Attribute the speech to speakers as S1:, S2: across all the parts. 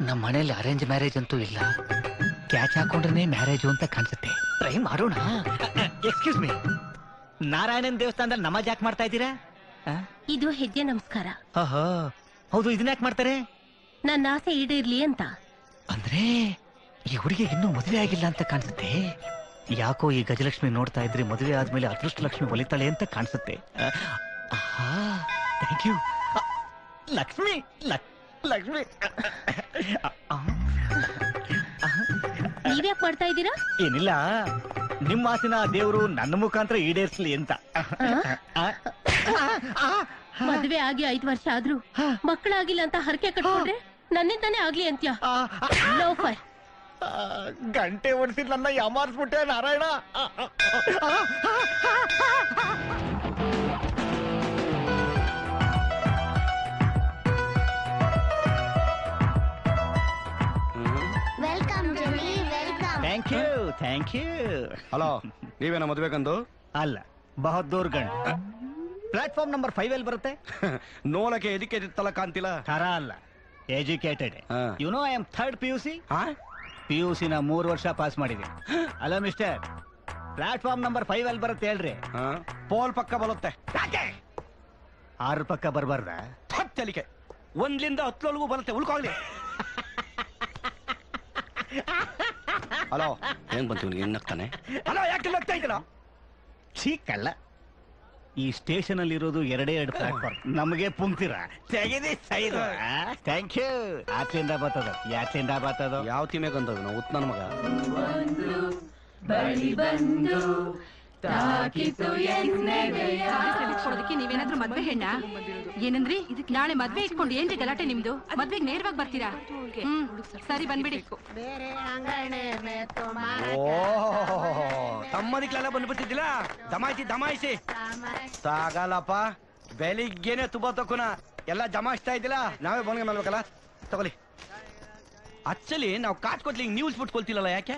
S1: ನಮ್ಮ ಮನೇಲಿ arrange marriage ಅಂತೂ ಇಲ್ಲ. ಕ್ಯಾಚ್ ಹಾಕೊಂಡ್ರೆ ಮ್ಯಾರೇಜು ಅಂತ ಕಾಣಿಸುತ್ತೆ. ಟ್ರೈ ಮಾಡೋಣ. ಎಕ್ಸ್ಕ್ಯೂಸ್ ಮೀ ನಾರಾಯಣನ್ ದೇವಸ್ಥಾನದಲ್ಲಿ ನಮಾಜ್ ಯಾಕೆ ಮಾಡ್ತಾ ಇದ್ದೀರಾ?
S2: ಇದು ಹೆಜ್ಜೆ ನಮಸ್ಕಾರ.
S1: ಓಹೋ. ಹೌದು ಇದನ್ನ ಯಾಕೆ ಮಾಡ್ತಾರೆ?
S2: ನನ್ನ ಆಸೆ ಈಡೇರ್ಲಿ ಅಂತ.
S1: ಅಂದ್ರೆ ಈ ಹುಡುಗಿ ಇನ್ನೂ ಮದುವೆ ಆಗಿಲ್ಲ ಅಂತ ಕಾಣಿಸುತ್ತೆ. ಯಾಕೋ ಈ ಗಜಲಕ್ಷ್ಮಿ ನೋಡ್ತಾ ಇದ್ರೆ ಮದುವೆ ಆದ್ಮೇಲೆ ಅದೃಷ್ಟ ಲಕ್ಷ್ಮಿ ಒಲಿತಾಳೆ ಅಂತ ಕಾಣಿಸುತ್ತೆ. ಥ್ಯಾಂಕ್ ಯು ಲಕ್ಷ್ಮಿ ಲಕ್- ಲಕ್ಷ್ಮಿ.
S2: ನೀವ್ಯಾಕ್ ಮಾಡ್ತಾ ಇದ್ದೀರಾ?
S1: ಏನಿಲ್ಲ ನಿಮ್ಮ ಆಸಿನ ದೇವರು ನನ್ನ ಮುಖಾಂತರ ಈಡೇರಿಸ್ಲಿ ಅಂತ.
S2: ಮದ್ವೆ ಆಗಿ ಐದ್ ವರ್ಷ ಆದ್ರೂ ಮಕ್ಕಳಾಗಿಲ್ಲ ಅಂತ ಹರಕೆ ಕಟ್ಕೊಂಡ್ರೆ ನನ್ನಿಂದಾನೇ ಆಗ್ಲಿ ಅಂತ್ಯ?
S1: ಆ, ಫೈ ಗಂಟೆ ಒಡಿಸಿ ನನ್ನ ಯಾಮಾರಿಸ್ಬಿಟ್ಟೆ ನಾರಾಯಣ ಆ, ಆ, ಆ, ಆ, ಆ, ಆ.
S3: Welcome Jenny welcome
S1: thank you thank you
S4: hello ನೀವೇನ ಮದ್ಬೇಕಂದು
S1: ಅಲ್ಲ ಬಹದ್ದೂರ್ ಗಂಡ್ ಪ್ಲಾಟ್ಫಾರ್ಮ್ ನಂಬರ್ ಫೈವ್ ಅಲ್ಲಿ ಬರುತ್ತೆ
S4: ನೋಲಕ್ಕೆ ಎದಕ್ಕೆ ಎದಿತ್ತಲ್ಲ ಕಾಂತಿಲ್ಲ
S1: ಖರ ಅಲ್ಲ ಎಜುಕೇಟೆಡ್
S4: ಹಾ.
S1: You know I am third P U C
S4: ಹಾ
S1: ಪಿ ಯು ನ ಮೂರು ವರ್ಷ ಪಾಸ್ ಮಾಡಿದೆ. Hello mister platform number five ಅಲ್ಲಿ ಬರುತ್ತೆ ಹೇಳ್ರಿ.
S4: ಪೋಲ್ ಪಕ್ಕ ಬರುತ್ತೆ.
S1: ಆರು ಪಕ್ಕ ಬರಬಾರ್ದ?
S4: ಹತ್ತಲಿಕೆ ಒಂದ್ಲಿಂದ ಹತ್ತಲೊಳಗೂ ಬರುತ್ತೆ ಉಳ್ಕೊಳ್ಳಿ ಹಲೋ ಹೆಂಗ್ ಬಂತು ನಗ್ತಾನೆ? ಹಲೋ ಯಾಕೆ ನಗ್ತಾ ಇದ್ದೀರಾ?
S1: ಚೀಕಲ್ಲ. ಈ ಸ್ಟೇಷನ್ ಅಲ್ಲಿ ಇರೋದು ಎರಡೇ ಎರಡು ಪ್ಲಾಟ್ಫಾರ್ಮ್ ನಮಗೆ ಪುಂಕ್ತಿರ ತೆಗೆದಿ ಸೈಡ್ ಥ್ಯಾಂಕ್ ಯು ಆಚೆಯಿಂದ ಬರ್ತದ? ಯಾಚೆಯಿಂದ ಬರ್ತದ?
S4: ಯಾವ ತಿಮ್ಯಾಗ ಅಂತದ ನಾವು ಉತ್ ನನ್ನ ಮಗ.
S5: ಕೊಡೋದಕ್ಕೆ ನೀವೇನಾದ್ರೂ ಮದ್ವೆ ಹೆಣ್ಣ? ಏನಂದ್ರಿ? ನಾಳೆ ಮದ್ವೆ ಇಟ್ಕೊಂಡು ಏನ್ರಿ ಗಲಾಟೆ ನಿಮ್ದು? ಮದ್ವೆಗೆ ನೇರವಾಗಿ ಬರ್ತೀರಾ? ಹ್ಮ್. ಸರಿ ಬಂದ್ಬಿಡಿ.
S4: ತಮ್ಮದಿಕ್ಲೆಲ್ಲ ಬಂದ್ಬಿಟ್ಟಿದ್ದಿಲ್ಲ ದಮಾಯಿಸಿ ದಮಾಯಿಸಿ. ಸಾಗಲ್ಲಪ್ಪ ಬೆಳಿಗ್ಗೆನೆ ತುಬ ತಕ್ಕುನ ಎಲ್ಲ ಜಮಾಯಿಸ್ತಾ ಇದ್ದಿಲ್ಲ? ನಾವೇ ಬಂದ್ಗೆ ಮಾಡ್ಬೇಕಲ್ಲ ತಗೊಳ್ಳಿ. ಆಕ್ಚುಲಿ ನಾವು ಕಾಚ್ಕೊತ್ಲಿ ನ್ಯೂಸ್ ಬಿಟ್ಕೊಳ್ತಿಲ್ಲ ಯಾಕೆ?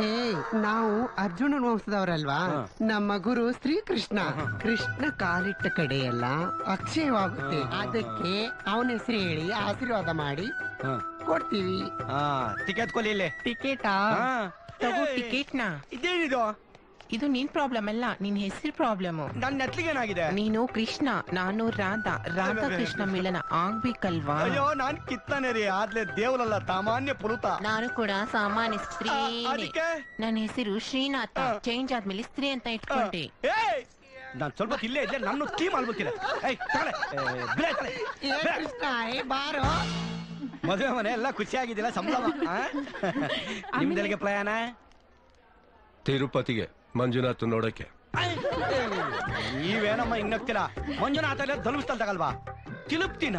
S6: ಏ ನಾವು ಅರ್ಜುನನ ವಂಶದವರಲ್ವಾ? ನಮ್ಮ ಗುರು ಶ್ರೀಕೃಷ್ಣ. ಕೃಷ್ಣ ಕಾಲಿಟ್ಟ ಕಡೆಯೆಲ್ಲ ಅಕ್ಷಯವಾಗುತ್ತೆ. ಅದಕ್ಕೆ ಅವನ ಹೆಸರು ಹೇಳಿ ಆಶೀರ್ವಾದ ಮಾಡಿ ಕೊಡ್ತೀವಿ.
S4: ಟಿಕೆಟ್ ಕೊಲಿ
S7: ಟಿಕೆಟಾ ತಗೋ ಟಿಕೆಟ್ನ
S4: ಇದೇನಿದು?
S7: ಇದು ನಿನ್ ಪ್ರಾಬ್ಲಮ್ ಅಲ್ಲ ನಿನ್ ಹೆಸರು ಪ್ರಾಬ್ಲಮ್
S4: ನನ್ನ ನೆತ್ಲಿಗೇನಾಗಿದೆ
S7: ನೀನು ಕೃಷ್ಣ ನಾನು ರಾಧಾ. ರಾಧಾ ಕೃಷ್ಣ ಮಿಲನ ಆಗ್ಬೇಕಲ್ವಾ?
S4: ಅಯ್ಯೋ ನಾನ್ ಕಿತ್ತನೆ ರೀ ಆದ್ಲೆ ದೇವ್ರಲ್ಲ ಸಾಮಾನ್ಯ ಪುರುತ.
S7: ನಾನು ಕೂಡ ಸಾಮಾನ್ಯ ಸ್ತ್ರೀ
S4: ಅದಕ್ಕೆ?
S7: ನನ್ನ ಹೆಸರು ಶ್ರೀನಾಥ. ಚೇಂಜ್ ಆದ್ಮೇಲೆ ಸ್ತ್ರೀ ಅಂತ ಇಟ್ಕೊಂಡೆ.
S4: ಏಯ್! ನಾನ್ ಸ್ವಲ್ಪ ಇಲ್ಲೇ ಇದ್ದೆ ನನ್ನ ಕೀ ಮಾಡ್ಬೇಕಿಲ್ಲ ಏಯ್
S6: ಕೃಷ್ಣ ಏ ಬಾರೋ.
S4: ಮದುವೆ ಮನೆ ಎಲ್ಲ ಖುಷಿಯಾಗಿದ್ದಿಲ್ಲ ಸಂಭ್ರಮ? ನಿಮ್ದೆಲ್ಲಿಗೆ ಪ್ರಯಾಣ?
S8: ತಿರುಪತಿಗೆ. ಮಂಜುನಾಥ್ ನೋಡಕ್ಕೆ.
S4: ನೀವೇನಮ್ಮ ಇನ್ನಕ್ತಿರ ಮಂಜುನಾಥ್ ಅಲ್ಲ ಧರ್ಮಸ್ಥಳ ತಗಲ್ವಾ? ತಿಳುಪ್ತಿನ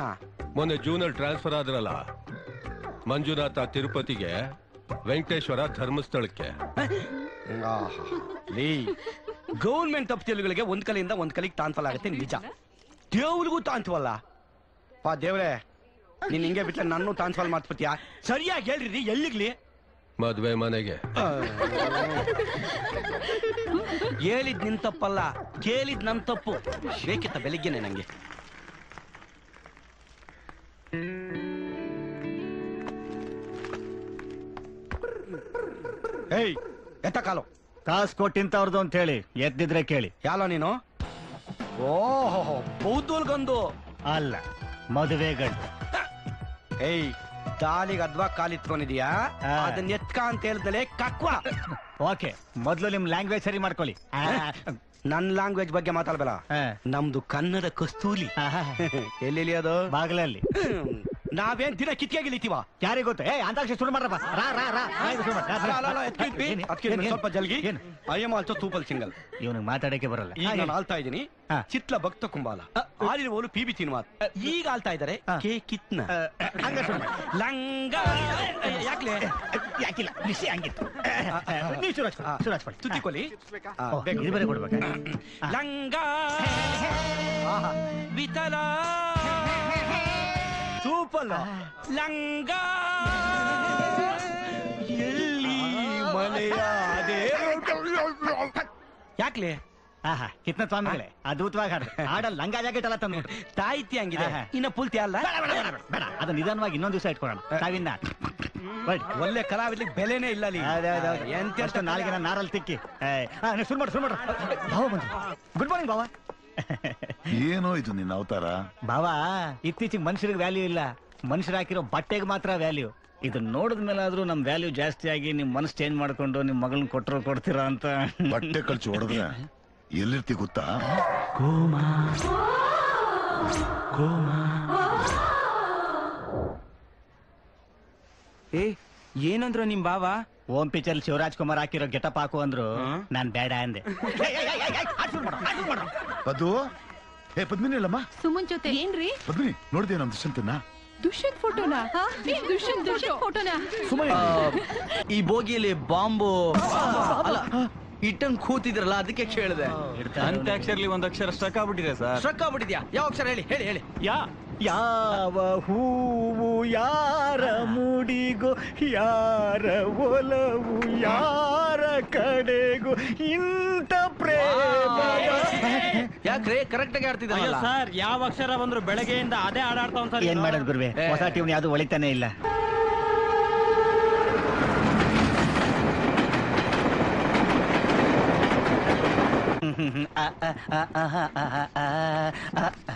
S8: ಮೊನ್ನೆ ಜೂನಲ್ಲಿ ಟ್ರಾನ್ಸ್ಫರ್ ಆದ್ರಲ್ಲ. ಮಂಜುನಾಥ ತಿರುಪತಿಗೆ ವೆಂಕಟೇಶ್ವರ ಧರ್ಮಸ್ಥಳಕ್ಕೆ.
S4: ಗೌರ್ಮೆಂಟ್ ತಪ್ಪಿಗಳಿಗೆ ಒಂದ್ ಕಲೆಯಿಂದ ಒಂದ್ ಕಲಿಗೆ ತಾಂತಲ ಆಗುತ್ತೆ ನಿಜ. ದೇವ್ರಿಗೂ ತಾಂತವಲ್ಲ. ಪಾ ದೇವ್ರೆ ನೀನ್ ಹಿಂಗೆ ಬಿಟ್ಟರೆ ನನ್ನೂ ಟ್ರಾನ್ಸ್ಫರ್ ಮಾಡ್ಬಿಡ್ತೀಯಾ ಸರಿಯಾಗಿ ಹೇಳ್ರಿ ಎಲ್ಲಿಗ್ಲಿ?
S8: ಮದ್ವೆ ಮನೆಗೆ.
S4: ಹೇಳಿದ್ ನಿನ್ ತಪ್ಪಲ್ಲ ಕೇಳಿದ್ ನನ್ ತಪ್ಪು. ಬೇಕಿತ್ತ ಬೆಳಿಗ್ಗೆನೆ ನಂಗೆ. ಏಯ್ ಎತ್ತ ಕಾಲು.
S1: ಕಾಸು ಕೊಟ್ಟಿಂತವ್ರದ್ದು ಅಂತ ಹೇಳಿ ಎದ್ದಿದ್ರೆ ಕೇಳಿ.
S4: ಯಾಲೋ ನೀನು? ಓಹೋ ಬೌದ್ಧಲ್ಗಂದು
S1: ಅಲ್ಲ ಮದುವೆ ಗಂಡು
S4: ಏಯ್ ದಾಲಿಗೆ ಅದ್ವಾ ಕಾಲಿತ್ಕೊಂಡಿದ್ಯಾ. ಅದನ್ನ ಎತ್ಕ ಅಂತ ಹೇಳ್ದಲೆ ಕಕ್ವಾ.
S1: ಓಕೆ ಮೊದ್ಲು ನಿಮ್ ಲ್ಯಾಂಗ್ವೇಜ್ ಸರಿ ಮಾಡ್ಕೊಳ್ಳಿ.
S4: ನನ್ ಲ್ಯಾಂಗ್ವೇಜ್ ಬಗ್ಗೆ ಮಾತಾಡ್ಬೇಡ.
S1: ಆ,
S4: ನಮ್ದು ಕನ್ನಡ ಕಸ್ತೂರಿ. ಎಲ್ಲಿ ಅದು?
S1: ಬಾಗ್ಲಲ್ಲಿ
S4: ನಾವೇನ್ ದಿನ ಕಿತ್ಕೆಗಿಲಿತೀವ
S1: ಯಾರಿಗ್ ಗೊತ್ತು? ಏ ಅಂತಾಕ್ಷರಿ ಶುರು ಮಾಡ್ರಪ್ಪ. ರಾ ರಾ ರಾ.
S4: ಸ್ವಲ್ಪ ಜಲ್ಗಿ
S1: ಏನು?
S4: ಅಯ್ಯಮ್ಮ ಆಲ್ಸೋ ತೂಪಲ್ ಸಿಂಗಲ್.
S1: ಇವನಿಗೆ ಮಾತಾಡಕ್ಕೆ ಬರಲ್ಲ.
S4: ಈಗ ನಾನು ಆಳ್ತಾ ಇದ್ದೀನಿ. ಚಿತ್ಲ ಭಕ್ತ ಕುಂಬಾಲ. ಆಲಿರುವವರು ಪಿ ಬಿ ಸಿನಿಮಾ ಈಗ ಆಳ್ತಾ ಇದ್ದಾರೆ. ಕೆ ಕಿತ್ನ.
S1: ಹಂಗ.
S4: ಲಂಗ. ಯಾಕ್ಲೆ?
S1: ಯಾಕಿಲ್ಲ. ವಿಷಯ ಹಂಗಿತ್ತು. ನೀವು ಸುರಾಜ್ ಸುರಾಜ್ ಶುರು
S4: ತುದಿ
S1: ಕೊಲಿ. ಬೇರೆ ಕೊಡ್ಬೇಕಾ.
S4: ಲಂಗ. ವಿತಲ ಸೂಪಲ್ ಲಂಗ. ಎಲ್ಲಿ ಮನೆಯ ಯಾಕ್ಲೆ?
S1: ಆಹಾ ಕಿತ್ನ ಸ್ವಾಮಿಗಳೇ ಅದ್ಭುತವಾಗಿ ಹಾಡು ಹಾಡಲ್ಲಿ ಲಂಗ ಜಾಕೆಟ್ ಎಲ್ಲ ತಂದು
S4: ತಾಯಿತಿ ಹಂಗಿದೆ. ಇನ್ನ ಪೂರ್ತಿ ಅಲ್ಲ?
S1: ಬೇಡ, ಅದು ನಿಧಾನವಾಗಿ ಇನ್ನೊಂದು ದಿವಸ ಇಟ್ಕೊಳ್ಳೋಣ ತಾವಿನ್ನ.
S4: ಒಳ್ಳೆ ಕಲಾವಿದ್ಲಿಗೆ ಬೆಲೆನೇ ಇಲ್ಲ ಅಲ್ಲಿ. ಎಂತ
S1: ನಾಲ್ಕಿನ ನಾರಲ್ಲಿ ತಿಕ್ಕಿ. ಶುರು ಮಾಡು ಶುರು ಮಾಡು ಭಾವ ಬಂದು ಗುಡ್ ಮಾರ್ನಿಂಗ್ ಭಾವ
S9: ಏನೋ ಇದು ನಿನ್ನ ಅವತಾರ?
S1: ಭಾವ ಇತ್ತೀಚೆಗೆ ಮನುಷ್ಯರಿಗೆ ವ್ಯಾಲ್ಯೂ ಇಲ್ಲ. ಮನುಷ್ಯರು ಹಾಕಿರೋ ಬಟ್ಟೆಗೆ ಮಾತ್ರ ವ್ಯಾಲ್ಯೂ ಇದನ್ನ ನೋಡಿದ ಮೇಲಾದ್ರೂ ನಮ್ ವ್ಯಾಲ್ಯೂ ಜಾಸ್ತಿ ಆಗಿ ನಿಮ್ ಮನಸ್ಸು ಚೇಂಜ್ ಮಾಡ್ಕೊಂಡು ನಿಮ್ ಮಗಳನ್ನ ಕೊಟ್ಟರು ಕೊಡ್ತೀರಾ ಅಂತ.
S9: ಬಟ್ಟೆ ಕಳ್ಸಿ ಹೊಡೆದ್ರೆ ಎಲ್ಲಿರ್ತಿ ಗೊತ್ತಾ? ಕೋಮಾ. ಕೋಮಾ.
S4: ಏ ಏನಂದ್ರು ನಿಮ್ ಬಾವ
S1: ಓಂ ಪಿಚರ್ ಶಿವರಾಜ್ ಕುಮಾರ್ ಹಾಕಿರೋ ಗೆಟಪ್ ಹಾಕು ಅಂದ್ರು. ನಾನ್ ಬೇಡ ಅಂದೆ.
S9: ಅದು ಏ ಪದ್ಮಿನಿ ಅಲ್ಲಮ್ಮ?
S5: ಸುಮನ್ ಜೊತೆ ಏನ್ರಿ?
S9: ಪದ್ಮಿನಿ ನೋಡಿದೆ ನಮ್ ದುಷ್ಯಂತನ?
S5: ದುಷ್ಯಂತ್ ಫೋಟೋನಾ? ದುಷ್ಯಂತ್ ದುಷ್ಯಂತ್ ಫೋಟೋನಾ?
S4: ಈ ಬೋಗಿಯಲ್ಲಿ ಬಾಂಬು ಅಲ್ಲ ಇಟ್ಟಂಗ್ ಕೂತಿದ್ರಲ್ಲ ಅದಕ್ಕೆ ಕೇಳಿದೆ.
S10: ಅಂತ್ಯಾಕ್ಷರಲ್ಲಿ ಒಂದ್ ಅಕ್ಷರ ಸ್ಟ್ರಕ್ ಆಗ್ಬಿಟ್ಟಿದೆ ಸರ್.
S4: ಸ್ಟ್ರಕ್ ಆಗ್ಬಿಟ್ಟಿದ್ಯಾ? ಯಾವ ಅಕ್ಷರ ಹೇಳಿ ಹೇಳಿ ಹೇಳಿ.
S1: ಯಾ ಯಾವ ಹೂವು ಯಾರ ಮುಡಿಗೋ ಯಾರ ಒಲವು ಯಾರ ಕಡೆಗೋ ಇಂಥ ಪ್ರೇಮ
S4: ಯಾಕ್ರೆ? ಕರೆಕ್ಟ್ ಆಗಿ ಆಡ್ತಿದ್ರಲ್ಲ
S10: ಸರ್ ಯಾವ ಅಕ್ಷರ ಬಂದ್ರು ಬೆಳಗ್ಗೆಯಿಂದ ಅದೇ ಆಡಾಡ್ತಾವ್ ಸರ್
S1: ಏನ್ ಮಾಡೋದು ಗುರುವೆ? ಹೊಸ ಟ್ಯೂನ್ ಯಾವುದು ಒಳಿತಾನೆ ಇಲ್ಲ. ಹ್ಮ್ ಹ್ಮ್ ಹ್ಮ್ ಆ ಆ ಆ ಆ,
S4: ಆ, ಆ, ಆ.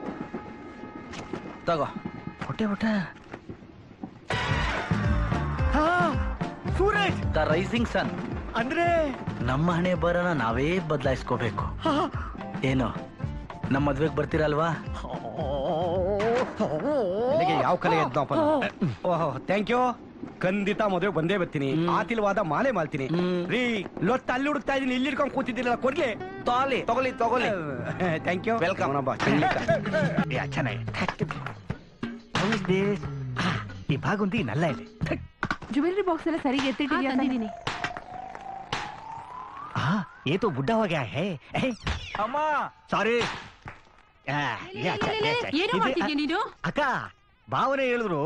S4: ತಗೋ.
S1: ಹೊಟ್ಟೆ ಹೊಟ್ಟ ಸೂರಜ್.
S4: ದ ರೈಸಿಂಗ್ ಸನ್.
S1: ಅಂದ್ರೆ?
S4: ನಮ್ಮ ಹಣೆ ಬರನ ನಾವೇ ಬದಲಾಯಿಸ್ಕೋಬೇಕು. ಏನು ನಮ್ಮ ಮದ್ವೆಗ್ ಬರ್ತೀರಲ್ವಾ? ಯಾವ ಕಲೆ ಓಹೋ ಥ್ಯಾಂಕ್ ಯು ಖಂಡಿತ ಮದುವೆ ಬಂದೇ ಬರ್ತೀನಿ. ಆತಿಲ್ವಾದ ಮಾಲೆ ಮಾಡ್ತೀನಿ ರೀ ಲೊತ್ತ ಅಲ್ಲಿ ಹುಡುಕ್ತಾ ಇದೀನಿ ಇಲ್ಲಿ ಇಟ್ಕೊಂಡು ಕೂತಿದ್ದೀರಲ್ಲ ಕೊಡ್ಲಿ. ತಗೊಳ್ಳಿ ತಗೊಳ್ಳಿ ತಗೊಳ್ಳಿ. Thank you welcome
S1: ಯಾ ಚೆನ್ನಾಗಿ ಈ ಭಾಗುಂದಿ ನಲ್ಲ ಇದೆ
S5: ಜ್ಯುವೆಲರಿ ಬಾಕ್ಸ್ ಎಲ್ಲ ಸರಿಗೆ ಎತ್ತಿಟ್ಟಿದ್ಯಾ ತಂದಿದ್ದೀನಿ
S1: ಆ ये तो बुढ़ा हो गया है
S10: ಅಮ್ಮ
S1: ಸಾರಿ
S5: ಏನೋ ಮಾಡ್ತಿದ್ಯಾ ನೀನು
S1: ಅಕ್ಕ ಭಾವನೆ ಹೇಳಿದ್ರು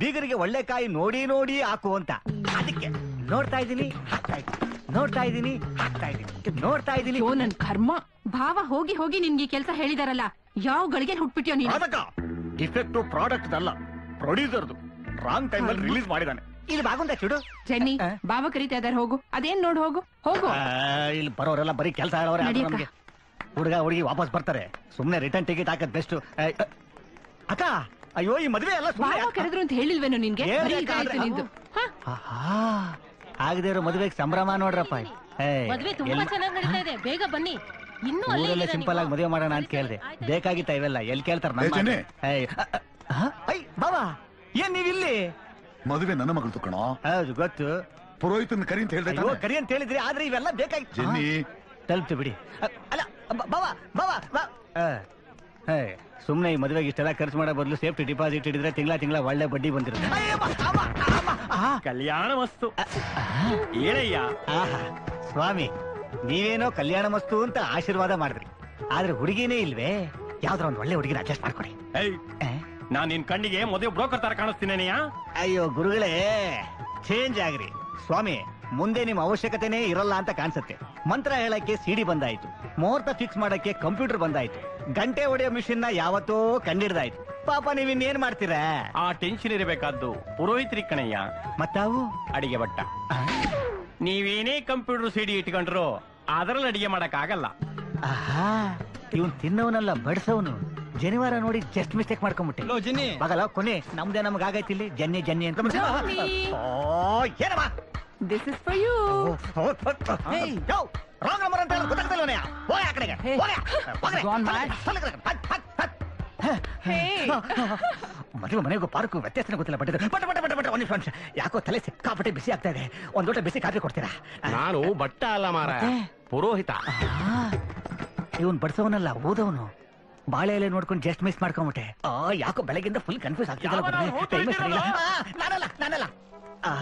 S1: ಬೀಗರಿಗೆ ಒಳ್ಳೆ ಕಾಯಿ ನೋಡಿ ನೋಡಿ ಹಾಕು ಅಂತ ಅದಕ್ಕೆ ನೋಡ್ತಾ ಇದ್ದೀನಿ ಹಾಕ್ತಾ ಇದ್ದೀನಿ ನೋಡ್ತಾ ಇದ್ದೀನಿ ಹಾಕ್ತಾ ಇದ್ದೀನಿ ನೋಡ್ತಾ ಇದ್ದೀನಿ
S5: ಯೋ ನನ್ ಕರ್ಮ ಭಾವ ಹೋಗಿ ಹೋಗಿ ನಿನ್ಗೆ ಕೆಲ್ಸ ಹೇಳಿದಾರಲ್ಲ ಯಾವ ಗಳಿಗೆ ಹುಟ್ಬಿಟ್ಯೋ ನೀನು
S1: ಅದಕ್ಕ ಡಿಫೆಕ್ಟ್ ಪ್ರಾಡಕ್ಟ್ ಅಲ್ಲ ಪ್ರೊಡ್ಯೂಸರ್ದು. ರಾಂಗ್ ಟೈಮ್ ಅಲ್ಲಿ ರಿಲೀಸ್ ಮಾಡಿದಾನೆ. ಇಲ್ಲಿ ಬಾಗುಂದ ಚುಡು.
S5: ಚೆನ್ನಿ ಬಾವ ಕರೀತಾ ಇದಾರೆ ಹೋಗು. ಅದೇನ್ ನೋಡ್ ಹೋಗು. ಹೋಗು.
S1: ಇಲ್ಲಿ ಬರೋರೆಲ್ಲ ಬರೀ ಕೆಲಸ ಹೇಳೋರೆ. ನಮ್ಗೆ ಹುಡುಗ ಹುಡುಗಿ ವಾಪಸ್ ಬರ್ತಾರೆ. ಸುಮ್ನೆ ರಿಟರ್ನ್ ಟಿಕೆಟ್ ಹಾಕದ್ ಬೆಸ್ಟ್ ಅಕ್ಕ ಅಯ್ಯೋ ಈ ಮದ್ವೆ ಎಲ್ಲ
S5: ಬಾವ ಕರೆದ್ರು ಅಂತ ಹೇಳಿಲ್ವೇನು ನಿನ್ಗೆ?
S1: ಆಗದೆ ಇರೋ ಮದುವೆಗೆ ಸಂಭ್ರಮ ನೋಡ್ರಪ್ಪ. ಏ,
S2: ಮದ್ವೆ ತುಂಬಾ ಚೆನ್ನಾಗಿ ನಡೀತಾ ಇದೆ. ಬೇಗ ಬನ್ನಿ. ಇನ್ನೂ ಅಲ್ಲೇ
S1: ಊರಲ್ಲೇ
S2: ಇದ್ದೀರಾ
S1: ಸಿಂಪಲ್ ಆಗಿ
S2: ನೀವು?
S1: ಮದುವೆ ಮಾಡೋಣ ಅಂತ ಕೇಳಿದೆ. ಬೇಕಾಗಿತ್ತ ಇವೆಲ್ಲ? ಎಲ್ಲಿ ಕೇಳ್ತಾರ
S9: ಏ, ಚೆನ್ನಿ.
S1: ಬಾಬಾ ಏನ್ ನೀವಿಲ್ಲಿ?
S9: ಮದುವೆ ನನ್ನ ಮಗಳು ಕಣೋ
S1: ಹೌದು ಗೊತ್ತು.
S9: ಪುರೋಹಿತನ ಕರಿ ಅಂತ ಹೇಳ್ದೆ
S1: ಅಯ್ಯೋ
S9: ತಾನೆ?
S1: ಕರಿ ಅಂತ ಹೇಳಿದ್ರಿ ಆದ್ರೆ ಇವೆಲ್ಲ ಬೇಕಾಗಿತ್ತು
S9: ಜೆನ್ನಿ
S1: ತಲುಪ್ತು ಬಿಡಿ. ಅ- ಅಲ್ಲ ಬ- ಬಾವಾ ಬಾವ ಬಾ- ಸುಮ್ನೆ ಈ ಮದುವೆಗೆ ಇಷ್ಟೆಲ್ಲ ಖರ್ಚು ಮಾಡೋ ಬದಲು ಸೇಫ್ಟಿ ಡಿಪಾಸಿಟ್ ಇಡಿದ್ರೆ ತಿಂಗಳ ತಿಂಗಳ ಒಳ್ಳೆ ಬಡ್ಡಿ ಬಂದಿರುತ್ತೆ.
S10: ಕಲ್ಯಾಣ ವಸ್ತು. ಏನಯ್ಯ?
S1: ಆಹಾ ಸ್ವಾಮಿ. ನೀವೇನೋ ಕಲ್ಯಾಣ ಮಸ್ತು ಅಂತ ಆಶೀರ್ವಾದ ಮಾಡಿದ್ರಿ. ಆದ್ರೆ ಹುಡುಗಿನೇ ಇಲ್ವೇ? ಯಾವ್ದಾರ ಒಂದ್ ಒಳ್ಳೆ ಹುಡುಗಿನ ಅಡ್ಜಸ್ಟ್ ಮಾಡ್ಕೊಡಿ?
S10: ನಾನ್ ನಿನ್ ಕಣ್ಣಿಗೆ ಮೊದಲು ಬ್ರೋಕರ್ ತರ ಕಾಣಿಸ್ತೀನಿ
S1: ಅಯ್ಯೋ ಗುರುಗಳೇ ಚೇಂಜ್ ಆಗ್ರಿ. ಸ್ವಾಮಿ ಮುಂದೆ ನಿಮ್ ಅವಶ್ಯಕತೆನೇ ಇರಲ್ಲ ಅಂತ ಕಾಣಿಸುತ್ತೆ. ಮಂತ್ರ ಹೇಳಕ್ಕೆ ಸಿಡಿ ಬಂದಾಯ್ತು. ಮುಹೂರ್ತ ಫಿಕ್ಸ್ ಮಾಡಕ್ಕೆ ಕಂಪ್ಯೂಟರ್ ಬಂದಾಯ್ತು. ಗಂಟೆ ಹೊಡೆಯೋ ಮಿಷಿನ್ನ ಯಾವತ್ತೋ ಕಂಡಿಡ್ದಾಯ್ತು. ಪಾಪ ನೀವ್ ಇನ್ನೇನ್ ಮಾಡ್ತೀರಾ?
S10: ಆ ಟೆನ್ಷನ್ ಇರಬೇಕಾದ್ದು ಪುರೋಹಿತ್ರಿ ಕಣಯ್ಯ.
S1: ಮತ್ತಾವು?
S10: ಅಡಿಗೆ ಭಟ್ಟ? ನೀವೇನೇ ಕಂಪ್ಯೂಟರ್ ಸಿಡಿ ಇಟ್ಕೊಂಡ್ರು ಅದರಲ್ಲಿ ಅಡಿಗೆ ಮಾಡಕ್ ಆಗಲ್ಲ
S1: ಆಹಾ ಇವನ್ ತಿನ್ನವನಲ್ಲ ಬಡ್ಸವನು. ಜನಿವಾರ ನೋಡಿ ಜಸ್ಟ್ ಮಿಸ್ಟೇಕ್ ಮಾಡ್ಕೊಂಡ್ಬಿಟ್ಟೆ
S10: ಜಿನ್ನಿ.
S1: ಮಗಲ ಕೊನೆ ನಮ್ದೇ ನಮ್ಗೆ ಆಗೈತಿ ಇಲ್ಲಿ ಜನ್ನಿ ಜನ್ನಿ ಅಂತ. ಓ ಏನಮ್ಮ?
S5: This is for you
S1: wrong number ಅಂತ ಹೇಳಿ ಗೊತ್ತಾಗ್ತಿಲ್ವನೇ ಹೋಗ ಆ ಕಡೆಗೆ? ಹೋಗ. ಹೋಗ್ರೆ.
S5: Gone mad.
S1: ಹತ್, ಹತ್, ಹತ್, ಹತ್, ಹತ್. ಮದುವೆ ಮನೆಗೂ ಪಾರ್ಕು ವ್ಯತ್ಯಾಸನೇ ಗೊತ್ತಿಲ್ಲ ಬಟ್ ಬಟ್ಟೆ ಬಟ್ಟೆ ಬಟ್ಟೆ ಬಟ್ ಬಟ್ ಒಂದು ನಿಮಿಷ ಯಾಕೋ ತಲೆ ಸಿಕ್ಕಾಪಟ್ಟೆ ಬಿಸಿ ಆಗ್ತಾ ಇದೆ. ಒಂದ್ ಲೋಟ ಬಿಸಿ ಕಾಫಿ ಕೊಡ್ತೀರಾ?
S11: ನಾನು ಬಟ್ಟ ಅಲ್ಲ ಮಾರ ಪುರೋಹಿತ.
S1: ಇವನ್ ಬಡ್ಸವನಲ್ಲ ಓದವನು. ಬಾಳೆ ಎಲೆ ನೋಡ್ಕೊಂಡು ಜಸ್ಟ್ ಮಿಸ್ ಮಾಡ್ಕೊಂಬಿಟ್ಟೆ. ಆ ಯಾಕೋ ಬೆಳಗಿಂದ ಫುಲ್ ಕನ್ಫ್ಯೂಸ್ ಆಗ್ತಿದ್ದಲ್ಲ
S11: ಯಾವನೋ
S1: ಬನ್ನಿ.
S11: ಹೋಗ್ತಾ
S1: Time ಏ ಸರಿ ಇಲ್ಲ. ಆ, ನಾನಲ್ಲ ನಾನಲ್ಲ. ಆ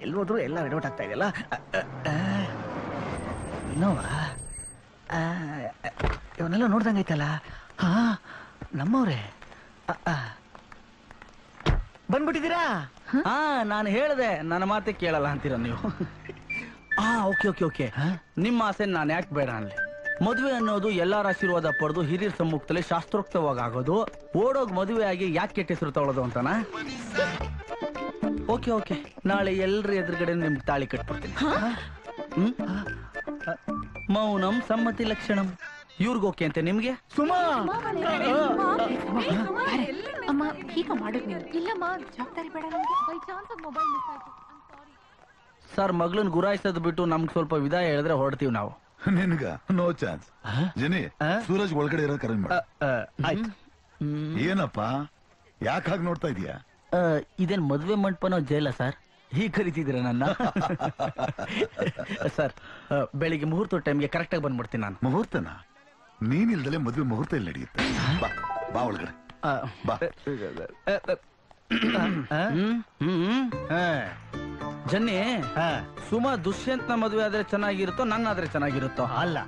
S1: ಎಲ್ಲಿ ಹೋದ್ರು ಎಲ್ಲ ರೆಡೌಟ್ ಆಗ್ತಾ ಇದೆಯಲ್ಲ? ನೋವಾ ಇವನ್ನೆಲ್ಲ ನೋಡ್ದಂಗೈತಲ್ಲ ಹಾ ನಮ್ಮವ್ರೆ. ಆ. ಬಂದ್ಬಿಟ್ಟಿದ್ದೀರಾ?
S12: ಹಾ? ನಾನು ಹೇಳಿದೆ ನನ್ನ ಮಾತೆ ಕೇಳಲ್ಲ ಅಂತೀರ ನೀವು? ಆ ಓಕೆ ಓಕೆ ಓಕೆ. ನಿಮ್ಮ ಆಸೆ ನಾನು ಯಾಕೆ ಬೇಡ ಅನ್ಲಿ ಮದುವೆ ಅನ್ನೋದು ಎಲ್ಲರ ಆಶೀರ್ವಾದ ಪಡೆದು ಹಿರಿಯರ ಸಮ್ಮುಖದಲ್ಲಿ ಶಾಸ್ತ್ರೋಕ್ತವಾಗಿ ಆಗೋದು ಓಡೋಗ್ ಮದುವೆ ಆಗಿ ಯಾಕೆ ಕೆಟ್ಟ ಹೆಸರು ತಗೊಳ್ಳೋದು ಅಂತನಾ? Okay okay. ನಾಳೆ ಎಲ್ರ ಎದುರುಗಡೆ ನಿಮ್ ತಾಳಿ ಕಟ್ಬಿಡ್ತೀನಿ. ಹ್ಮ್? ಮೌನಂ ಸಮ್ಮತಿ ಲಕ್ಷಣಂ. ಇವ್ರಿಗೆ ಓಕೆ ಅಂತೆ ನಿಮ್ಗೆ?
S1: ಸುಮಾ!
S13: ಅಮ್ಮ ಈಗ ಮಾಡೋದು ನೀವು. ಇಲ್ಲಮ್ಮ ಜವಾಬ್ದಾರಿ ಬೇಡ ನಮ್ಗೆ. ಬೈ ಚಾನ್ಸ್ ಮೊಬೈಲ್ ಮಿಸ್ ಆಯ್ತು.
S12: ಸರ್ ಮಗಳನ್ ಗುರಾಯಿಸೋದು ಬಿಟ್ಟು ನಮ್ಗೆ ಸ್ವಲ್ಪ ವಿದಾಯ ಹೇಳಿದ್ರೆ ಹೊರಡ್ತೀವಿ ನಾವು.
S9: ನಿನ್ಗ? ನೋ ಚಾನ್ಸ್ ಜನಿ ಸೂರಜ್ ಒಳಗಡೆ ಇರೋ ಕರೆ ಮಾಡ.
S1: ಆಯ್ತು.
S9: ಏನಪ್ಪ? ಯಾಕೆ ಹಾಗೆ ನೋಡ್ತಾ ಇದೀಯಾ?
S12: ಆ, ಇದೇನ್ ಮದ್ವೆ ಮಂಟಪನೋ ಜೈಲ ಸರ್? ಹೀಗೆ ಕರಿತಿದ್ದೀರ ನನ್ನ? ಸರ್ ಬೆಳಿಗ್ಗೆ ಮುಹೂರ್ತ ಟೈಮ್ಗೆ ಕರೆಕ್ಟಾಗಿ ಬಂದ್ಬಿಡ್ತೀನಿ ನಾನು.
S9: ಮುಹೂರ್ತನ? ನೀನಿಲ್ದಲೆ ಮದ್ವೆ ಮುಹೂರ್ತ ಇಲ್ಲಿ ನಡೆಯುತ್ತೆ? ಬಾ ಬಾ ಒಳಗಡೆ.
S12: ಆ,
S9: ಬಾ.
S12: ಹ್ಮ್, ಹ್ಮ್. ಜನ್ನಿ ಸುಮಾ ದುಷ್ಯಂತ್ನ ಮದುವೆ ಆದ್ರೆ ಚೆನ್ನಾಗಿರುತ್ತೋ ನನ್ನ ಆದ್ರೆ ಚೆನ್ನಾಗಿರುತ್ತೋ?
S1: ಅಲ್ಲ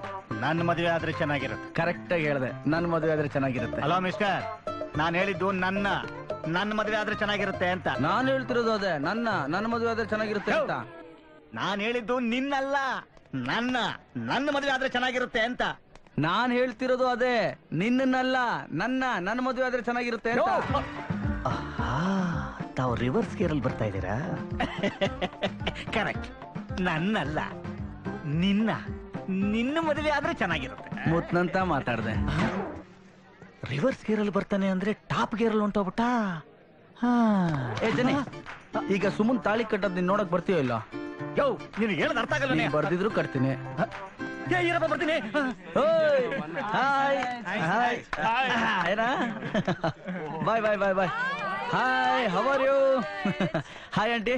S1: ನನ್ನ ಮದುವೆ ಆದ್ರೆ ಚೆನ್ನಾಗಿರುತ್ತೆ.
S12: ಕರೆಕ್ಟ್ ಆಗಿ ಹೇಳ್ದೆ ನನ್ನ ಮದುವೆ ಆದ್ರೆ ಚೆನ್ನಾಗಿರುತ್ತೆ.
S1: ಹಲೋ ಮಿಸ್ಟರ್ ನಾನು ಹೇಳಿದ್ದು ನನ್ನ ನನ್ನ ಮದುವೆ ಆದ್ರೆ ಚೆನ್ನಾಗಿರುತ್ತೆ ಅಂತ.
S12: ನಾನು ಹೇಳ್ತಿರೋದು ಅದೇ ನನ್ನ ನನ್ನ ಮದುವೆ ಆದ್ರೆ ಚೆನ್ನಾಗಿರುತ್ತೆ ಅಂತ.
S1: ನಾನು ಹೇಳಿದ್ದು ನಿನ್ನಲ್ಲ ನನ್ನ ನನ್ನ ಮದುವೆ ಆದ್ರೆ ಚೆನ್ನಾಗಿರುತ್ತೆ ಅಂತ.
S12: ನಾನ್ ಹೇಳ್ತಿರೋದು ಅದೇ. ನಿನ್ನನ್ನಲ್ಲ ನನ್ನ ನನ್ನ ಮದುವೆ ಆದ್ರೆ ಚೆನ್ನಾಗಿರುತ್ತೆ ಅಂತ.
S1: ತಾವು ರಿವರ್ಸ್ ಗೇರಲ್ಲಿ ಬರ್ತಾ ಇದ್ದೀರಾ? ಕರೆಕ್ಟ್ ನನ್ನಲ್ಲ ನಿನ್ನ ನಿನ್ನ ಮದುವೆ ಆದ್ರೆ ಚೆನ್ನಾಗಿರುತ್ತೆ.
S12: ಮುತ್ನಂತ ಮಾತಾಡ್ದೆ.
S1: ರಿವರ್ಸ್ ಗೇರಲ್ಲಿ ಬರ್ತಾನೆ ಅಂದ್ರೆ ಟಾಪ್ ಗೇರಲ್ಲಿ ಹೊಂಟೋಗ್ಬಿಟ್ಟ? ಹಾ.
S12: ಏ ಜನಿ ಈಗ ಸುಮ್ಮನ್ ತಾಳಿ ಕಟ್ಟೋದ್ ನೀನ್ ನೋಡಕ್ ಬರ್ತೀಯೋ ಇಲ್ಲ?
S1: ಯೋ ನೀನು ಹೇಳದ್ ಅರ್ಥ ಆಗಲ್ಲ
S12: ನೀನ್ ಬರ್ದಿದ್ರು ಕಟ್ತೀನಿ.
S1: ಏ, ಇರಪ್ಪ ಬರ್ತೀನಿ.
S12: ಓಯ್, ಹಾಯ್. ಹಾಯ್. ಏನಾ bye bye bye bye. Hi how are you hi aunty.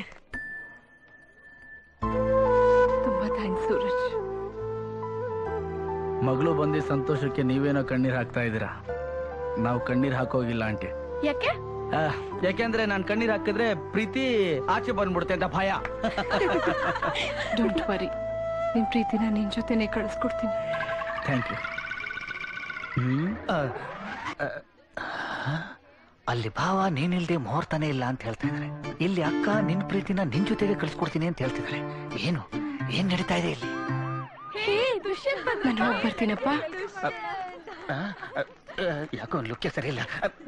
S13: ತುಂಬಾ ಥ್ಯಾಂಕ್ಸ್ ಸೂರಜ್.
S12: ಮಗಳು ಬಂದಿ ಸಂತೋಷಕ್ಕೆ ನೀವೇನೋ ಕಣ್ಣೀರ್ ಹಾಕ್ತಾ ಇದ್ದೀರಾ? ನಾವು ಕಣ್ಣೀರ್ ಹಾಕೋಗಿಲ್ಲ ಆಂಟಿ.
S13: ಯಾಕೆ?
S12: ಆ, ಯಾಕೆಂದ್ರೆ ನಾನು ಕಣ್ಣೀರ್ ಹಾಕಿದ್ರೆ ಪ್ರೀತಿ ಆಚೆ ಬಂದ್ಬಿಡುತ್ತೆ ಅಂತ ಭಯ.
S13: ಡೋಂಟ್ ವರಿ ನಿಮ್ ಪ್ರೀತಿನ ನಿನ್ನ ಜೊತೆನೇ ಕಳಿಸ್ಕೊಡ್ತೀನಿ.
S12: ಥ್ಯಾಂಕ್ ಯು
S1: ಅಲ್ಲಿ ಭಾವ ನೀನಿಲ್ದೆ ಮುಹೂರ್ತನೇ ಇಲ್ಲ ಅಂತ ಹೇಳ್ತಾ ಇದ್ರೆ. ಇಲ್ಲಿ ಅಕ್ಕ ನಿನ್ ಪ್ರೀತಿನ ನಿನ್ ಜೊತೆಗೆ ಕಳ್ಸ್ಕೊಡ್ತೀನಿ ಅಂತ ಹೇಳ್ತಿದ್ರೆ ಏನು? ಏನ್ ನಡೀತಾ ಇದೆ ಇಲ್ಲಿ?
S13: ನಾನು ಹೋಗಿ ಬರ್ತೀನಪ್ಪ.
S1: ಯಾಕೋ ಲುಕ್ಕೆ ಸರಿ ಇಲ್ಲ.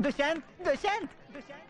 S1: ದುಶಾಂತ್ ದುಶಾಂತ್ ದುಷ್ಯಂತ್.